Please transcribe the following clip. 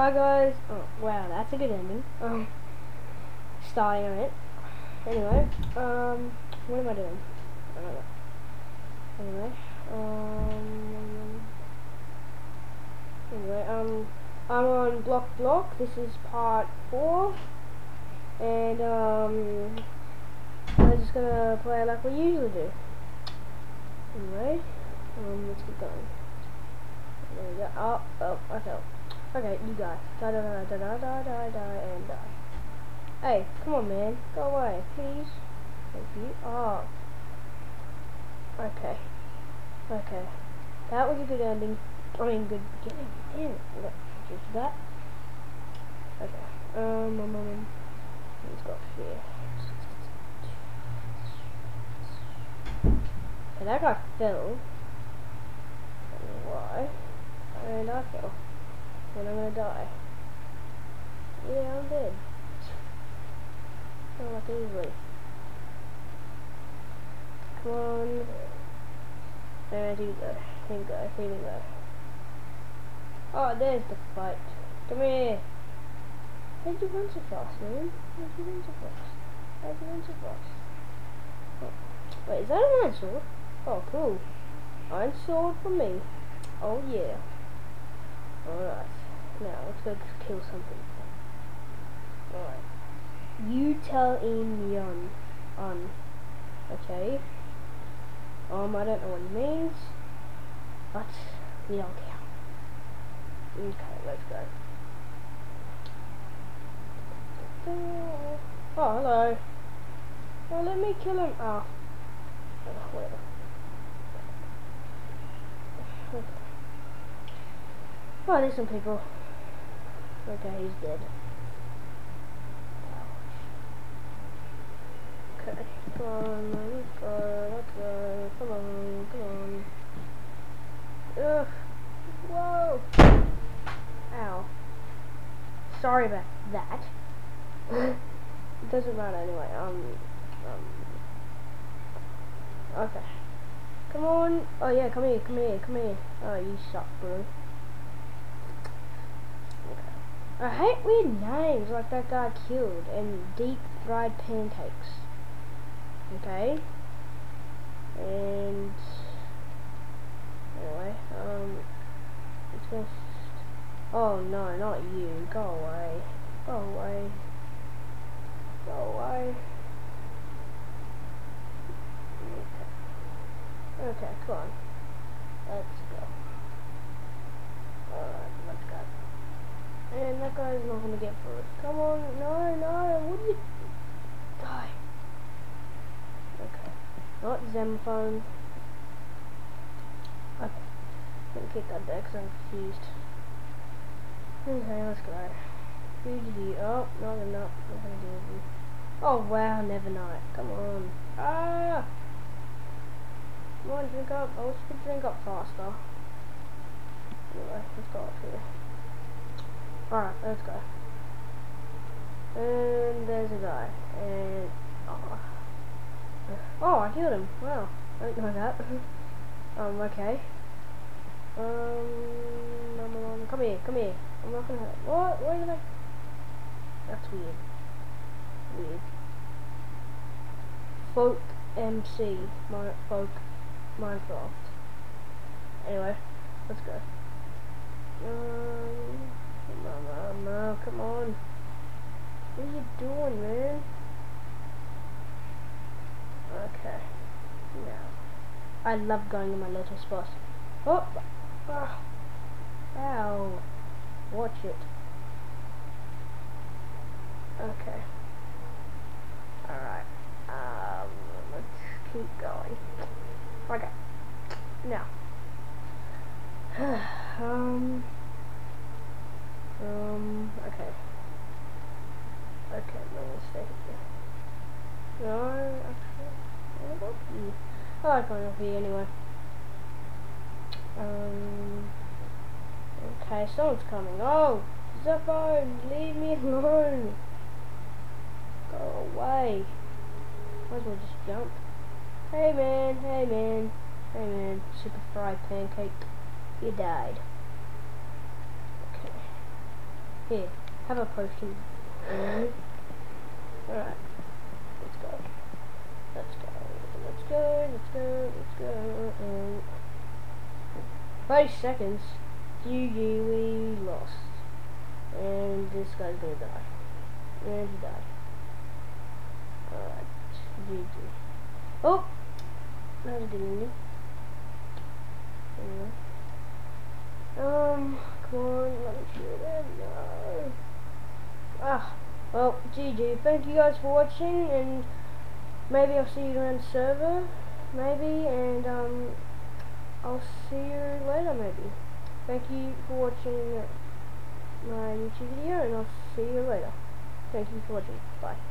Hi guys. Oh, wow, that's a good ending. Um, starting on it. Anyway, um, what am I doing? I don't know. Anyway, um, anyway, um, I'm on Block Block. This is part four, and um, I'm just gonna play like we usually do. Anyway, um, let's keep going. There we go. Oh, oh, I fell. Okay, you die. Die, die, die, die, die, die, die, die, and die. Hey, come on, man. Go away, please. Thank you. Oh. Okay. Okay. That was a good ending. I mean, good beginning. Damn it. Look, just that. Okay. Um, um, um, let's go up here. Okay, that guy fell. Why. And I fell. And I'm gonna die. Yeah, I'm dead. Oh, like easily. Come on. There you go. Here you go. Here you go. Oh, there's the fight. Come here. How'd you run so fast, man? How'd you run so fast? How'd you run so fast? Oh. Wait, is that an iron sword? Oh, cool. Iron sword for me. Oh, yeah. Let's go kill something. Alright. You tell in yon on. Okay. Um, I don't know what it means. But we don't. Okay, let's go. Oh, hello. Oh, let me kill him. Oh. oh whatever. Oh, there's some people. Okay, he's dead. Okay, come on, let's go, let's go, come on, come on. Ugh, whoa! Ow. Sorry about that. it doesn't matter anyway, um, um, okay. Come on, oh yeah, come here, come here, come here. Oh, you suck, bro. I hate weird names like that guy killed and deep fried pancakes. Okay? And anyway, um it's just Oh no, not you. Go away. Go away. Go away. Okay, okay come on. Let's go. Alright, let's go. And that guy's not gonna get first. Come on, no, no, what do you die? Okay. Not Zenphone. Okay. I'm gonna kick that there because I'm confused. Okay, let's go. You? Oh, no, they're not. Not gonna do you. Oh wow, never night. Come on. Ah! Come on, drink up. I wish you could drink up faster. Anyway, let's go up here. Alright, let's go. And there's a guy. And oh, oh I killed him. Wow. I didn't know that. um, okay. Um, um, um, come here, come here. I'm not gonna hurt. What? Why did I? That's weird. Weird. Folk MC. My folk Minecraft. Anyway, let's go. Um, come on, come on. What are you doing, man? Okay. Now. I love going in my little spot. Oh! Ah. Ow. Watch it. Okay. Alright. Um, let's keep going. Okay. Now. um. Okay. Okay, let me stay here. No, actually, I like you. I like up here anyway. Um, okay, someone's coming. Oh, Zephone, leave me alone. Go away. Might as well just jump. Hey man, hey man, hey man, super fried pancake. You died. Okay. Here, have a potion. Alright. Let's go. Let's go. Let's go. Let's go. Let's go. And five seconds. GG, we lost. And this guy's gonna die. And he died. Alright. GG. Oh! That was good. Um, come on, let me shoot it. No. Ah, well, GG. Thank you guys for watching, and maybe I'll see you around the server, maybe, and um, I'll see you later, maybe. Thank you for watching my YouTube video, and I'll see you later. Thank you for watching. Bye.